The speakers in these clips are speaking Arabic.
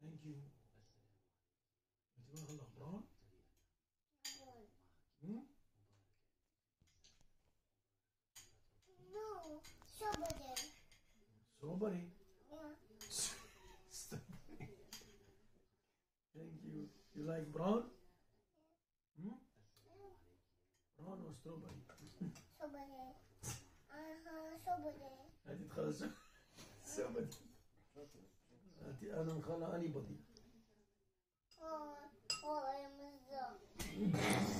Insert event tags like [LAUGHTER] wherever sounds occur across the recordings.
ثانك يو تبغى الاخبار No, strawberry. صوبري Yeah. Thank لايك براون براون وستروبري سوبري هذه تخلص. سوبري هذه أنا نخلى اني بدي. اوه اوه يا مزة. [LAUGHS]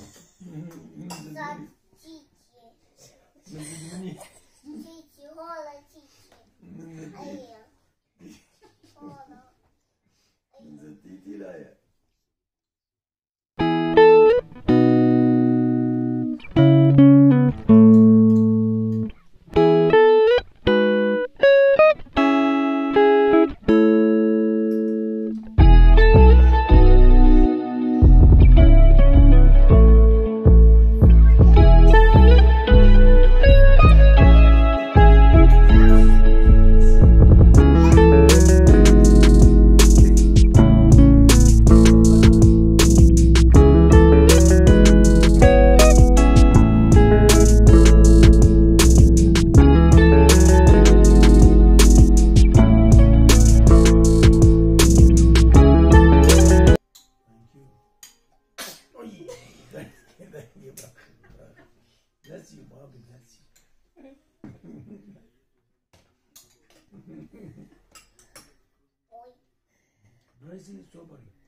That's you. Bobby That's you. [LAUGHS] Blessing is sobering.